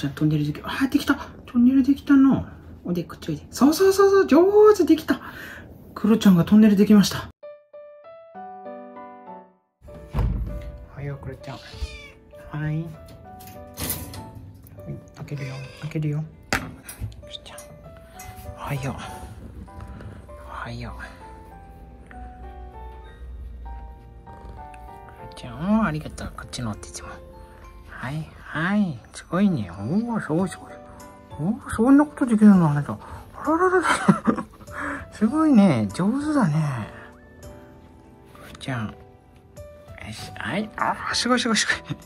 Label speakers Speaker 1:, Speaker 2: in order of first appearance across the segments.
Speaker 1: ちゃんトンネルでき、あ、できたトンネルできたの。おで、こっちおいで。そうそうそうそう、上手できたクロちゃんがトンネルできました。はいよ、クロちゃん。はい。はい、開けるよ。開けるよ。クロちゃん。はいよ。はいよ。ちゃん、ありがとう。こっち乗っていつも。はい、はい。すごいね。おお、すごいすごい。おお、そんなことできるのあなた。あらららら。すごいね。上手だね。くちゃん。よし、はい。ああ、すごいすごいすごい。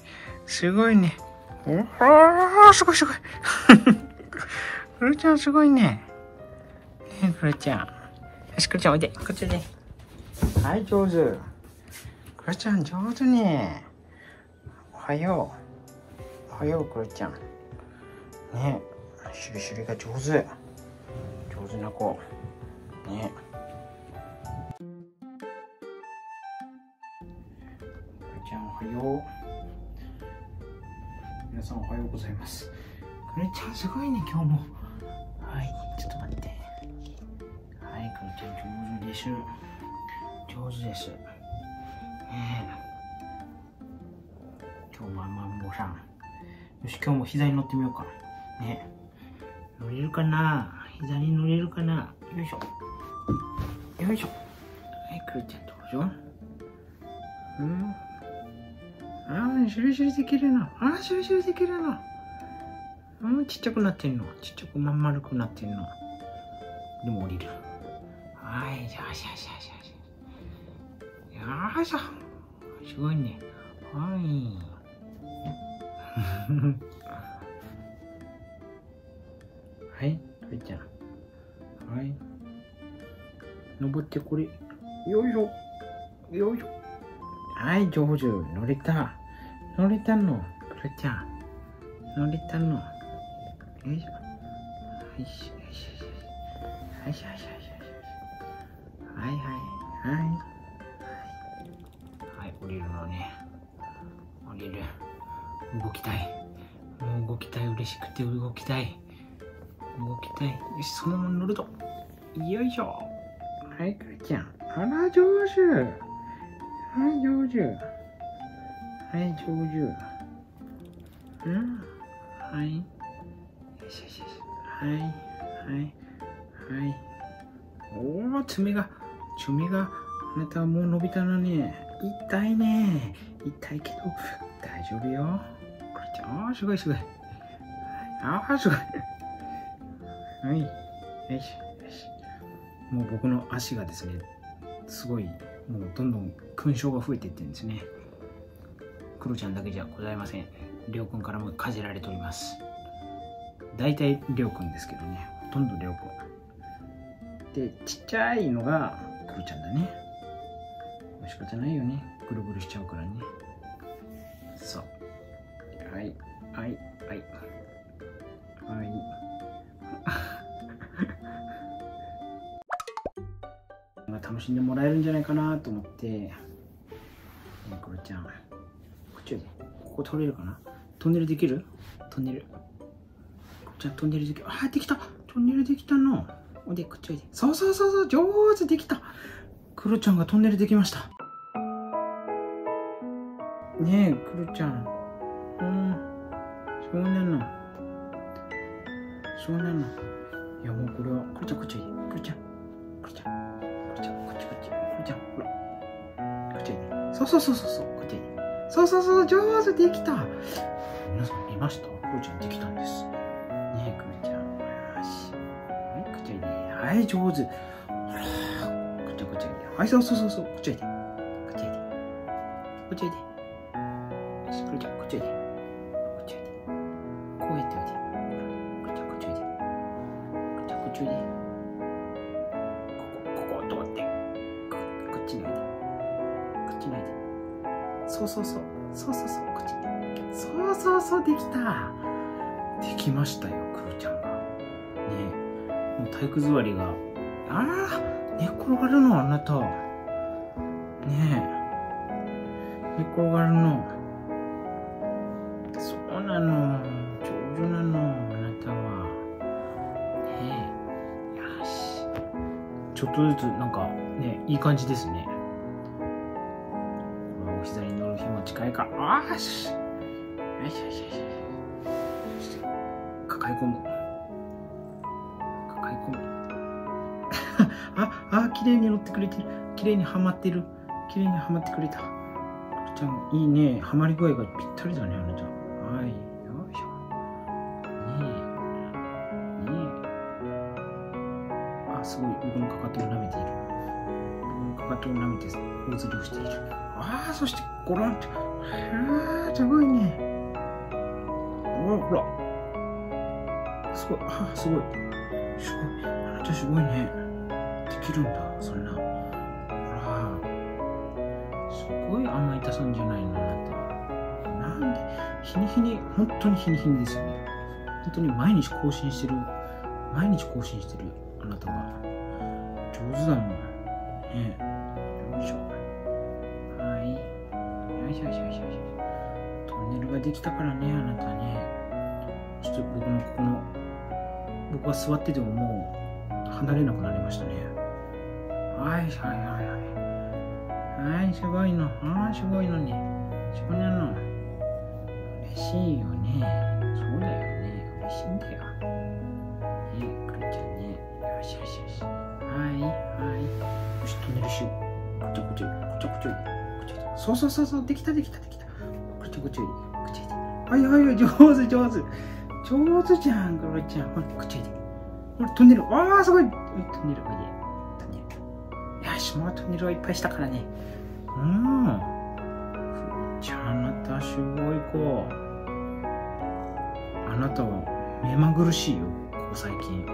Speaker 1: すごいね。おお、すごいすごい。くるちゃんすごいね。ねえ、くるちゃん。よし、くるちゃんおいで。こっちで。はい、上手。くるちゃん上手ね。おはよう。おはよう、くるちゃん。ねしゅりしゅりが上手。上手な子。ねくるちゃん、おはよう。皆さん、おはようございます。くるちゃん、すごいね、今日も。はい、ちょっと待って。はい、くるちゃん、上手です。上手です。ねえ今日もあんまんぼさんよし今日も膝に乗ってみようかね。乗れるかな？膝に乗れるかな？よいしょ。よいしょ。はいくるちゃんどうぞうん。ああシュルシュルできるな。ああシュルシュルできるな。うんちっちゃくなってんの。ちっちゃくまん丸くなってんの。でも降りる。はいよしよしよしよし。よいしょ。すごいね。はい。はい、とりちゃん。はい。登ってこれ。よいしょ。よいしょ。はい、上手。乗れた。乗れたの。とりちゃん。乗れたの。よいしょ。よいしょ。よいしょ。よいしょ。よいしょ。よいしょ。はいはい。はい。はい、降りるのね。降りる。動きたい。もう動きたい。嬉しくて動きたい。動きたい。よし、そのまま乗ると。よいしょ。はい、くるちゃん。あら、上手。はい、上手。はい、上手。うん。はい。よしよしよし。はい、はい、はい。おお、爪が、爪が、あなたはもう伸びたのね。痛いね。痛いけど、大丈夫よ。これちゃん、あすごいすごい。ああ、すごい。はい。よし、よし。もう僕の足がですね、すごい、もうどんどん勲章が増えていってるんですね。クロちゃんだけじゃございません。りょうくんからもかじられております。大体りょうくんですけどね。ほとんどりょうくん。で、ちっちゃいのがクロちゃんだね。仕方ないよね。ぐるぐるしちゃうからね。そう。はい、はい、はい。はい。楽しんでもらえるんじゃないかなと思って、ね、クロちゃん。こっちで。ここ取れるかな？トンネルできる？トンネル。こっちはトンネルできる。あ、できたトンネルできたの。おで、こっちおいで。そうそうそうそう、上手できた。クロちゃんがトンネルできました。ねえ、クロちゃん。うん。そうなの。そうなの。いや、もうこれは、クロちゃん、こっちおいで。クロちゃん。クロちゃん。クロちゃん、こっちこっち。クロちゃん、ほら。こっちおいで。そうそうそうそうそう、こっちおいで。そうそうそう、上手できた。皆さん見ました？クロちゃんできたんです。ねえ、クロちゃん。よし。はい、こっちおいで。はい、上手。ほら。こっちこっちおいで。はい、そうそうそうそう、こっちおいで。こっちおいで。こっちおいで。よそできた。できましたよくーちゃんが。ねもう体育座りが。あら寝転がるのあなた。ねえ。寝転がるの。そうなの。上手なのあなたは。ねえ。よし。ちょっとずつなんかねいい感じですね。お膝に乗る日も近いか。よし。よしよしよしよしそし抱え込む抱え込むああ綺麗に乗ってくれてる綺麗にはまってる綺麗にはまってくれたちゃんいいねはまり具合がぴったりだねあなたはいよいしょねえねえあすごい僕のかかとを舐めている僕のかかとを舐めて大釣りをしているああそしてゴロンってああすごいねほら。すごいあすごい。すごい。あなたすごいね。できるんだそんな。ほら。すごい甘いたさんじゃないのあなたなんで日に日に本当に日に日にですよね。本当に毎日更新してる。毎日更新してるあなたが上手だもん。ね。よいしょ。はい。よいしょよいしょよいしょ。トンネルができたからねあなたね。ちょっと僕のここの僕が座っててももう離れなくなりましたね。はいはいはいはい。はいすごいの。ああすごいのねそうなの。嬉しいよね。そうだよね。嬉しいんだよ。ねえくるちゃんね。よしよしよし。はいはい。よしトンネルしようこちょこちょい。こちょこちょい。こちょこちょい。そうそうそうそう。できたできたできた。こちょこちょい。こちょい。はいはいはい。上手上手。上手じゃんクロちゃんほらこちょいほらトンネル。ああすごい。トンネルおいで。トンネル。よしもうトンネルをいっぱいしたからね。うん。クロちゃんあなたすごい子。あなたは目まぐるしいよ。ここ最近。ね。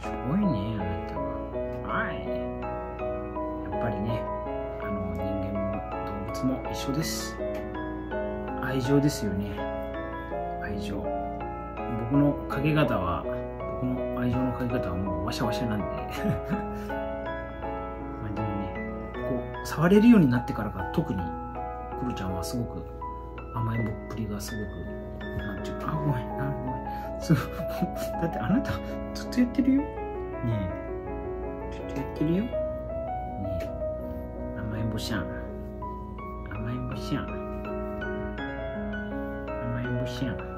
Speaker 1: すごいねあなたは。はい。やっぱりねあの人間も動物も一緒です。愛情ですよね。愛情。僕のかけ方は僕の愛情のかけ方はもうワシャワシャなんで。まあでもねこう触れるようになってからが特にクロちゃんはすごく甘えんぼっぷりがすごくなんていうかあごめんあごめん。すごいだってあなたずっとやってるよ。ねえ。ずっとやってるよ。ねえ。甘えんぼしゃん。甘えんぼしゃん。甘えんぼしゃん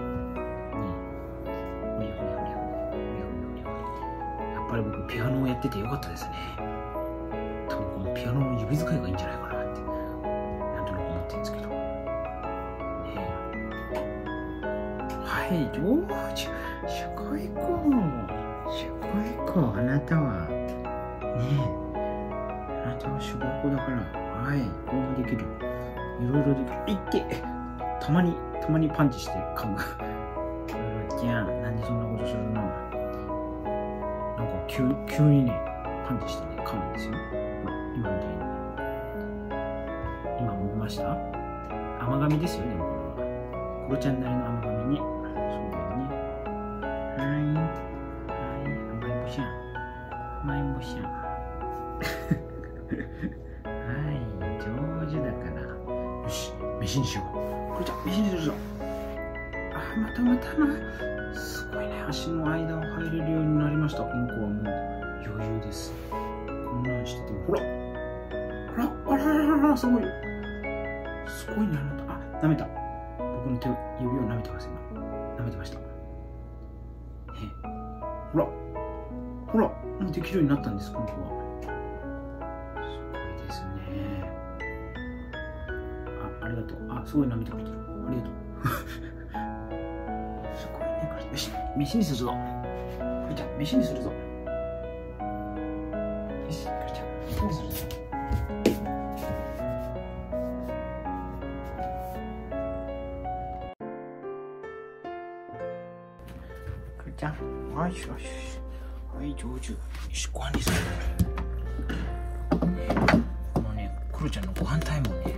Speaker 1: りやっぱり僕ピアノをやっててよかったですね。多分このピアノの指使いがいいんじゃないかなって。なんとなく思ってるんですけど。ねはい上手すごい子すごい子あなたは。ねえ。あなたはすごい子だから。はい。こうもできる。いろいろできる。いってたまにたまにパンチして噛むクロちゃんなんでそんなことするの？なんか急急にねパンチしてね噛むんですよ。今みたいに今見ました？甘噛みですよねこれは。クロちゃんなりの甘噛みねそうだよね。はい。はい。甘えんぼしゃん。甘えんぼしゃん。はい。上手だから。よし飯にしよう。クロちゃん飯にするぞあ。またまたますごいね。足の間を入れるようになりました。この子はもう余裕です。こんなんしてても。ほら。ほら。あらららら。すごい。すごいねあなた。あ舐めた。僕の手指を舐めてます今。舐めてました。ねほら。ほら。もうできるようになったんですこの子は。すごいですね。あありがとう。あすごい舐めてくれてる。ありがとう。飯にするぞ。くりちゃん飯にするぞ。よしくりちゃん飯にするぞ。くりちゃんはいよしよし。はい上手。よしご飯にする。このねくるちゃんのご飯タイムをね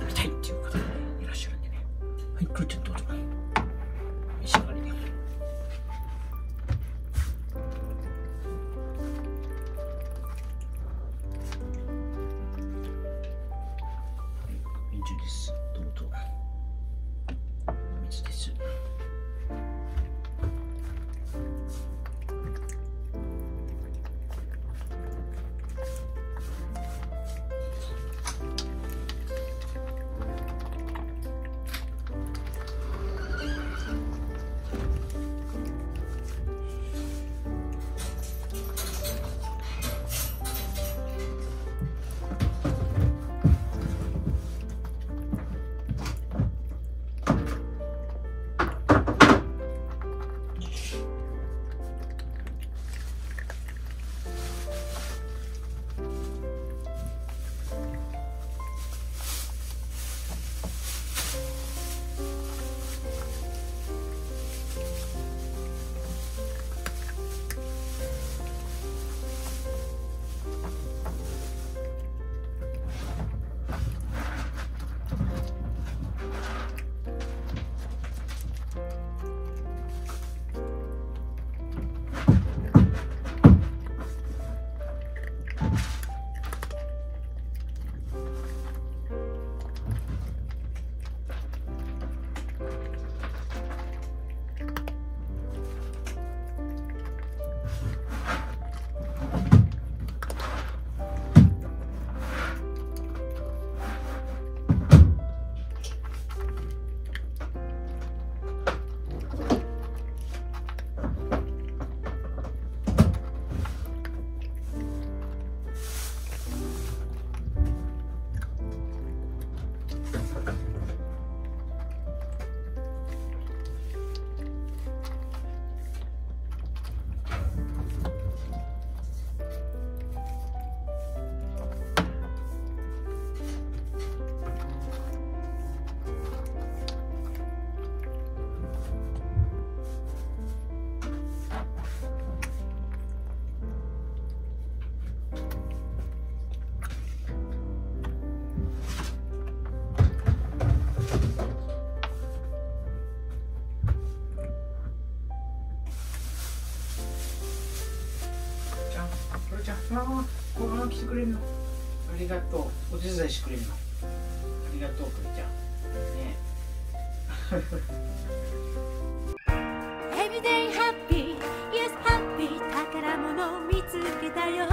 Speaker 1: やりたいっていう方がねいらっしゃるんでね。はいくるちゃんれるの。ありがとう。お手伝いしてくれるの。ありがとうくれちゃん。ね。
Speaker 2: Everyday happy, yes happy 宝物見つけたよ。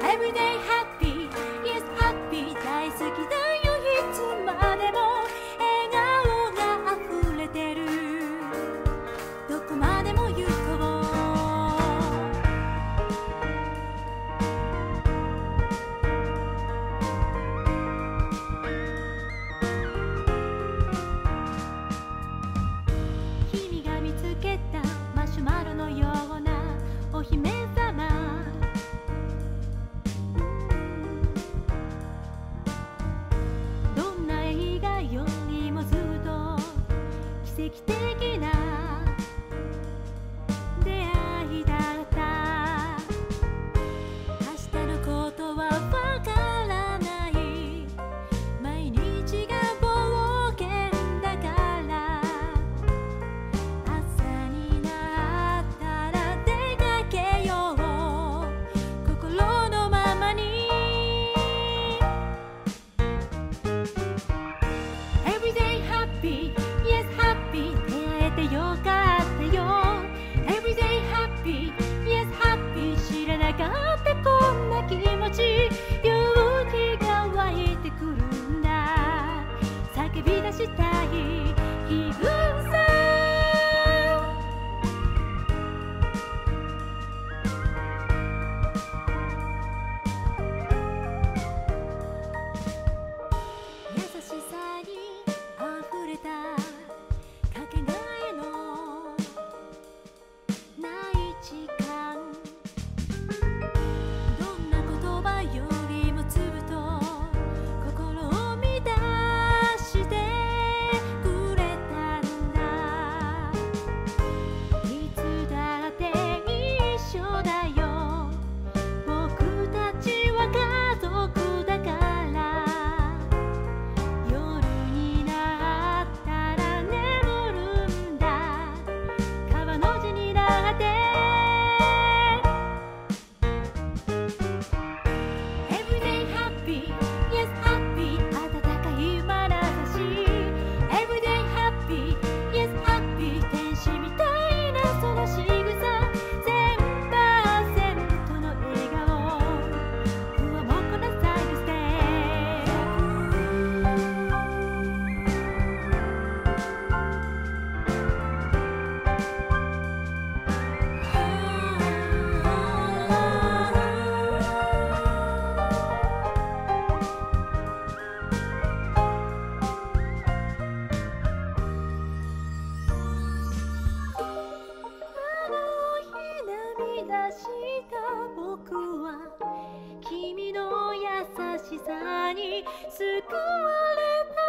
Speaker 2: Everyday happy しさに救われた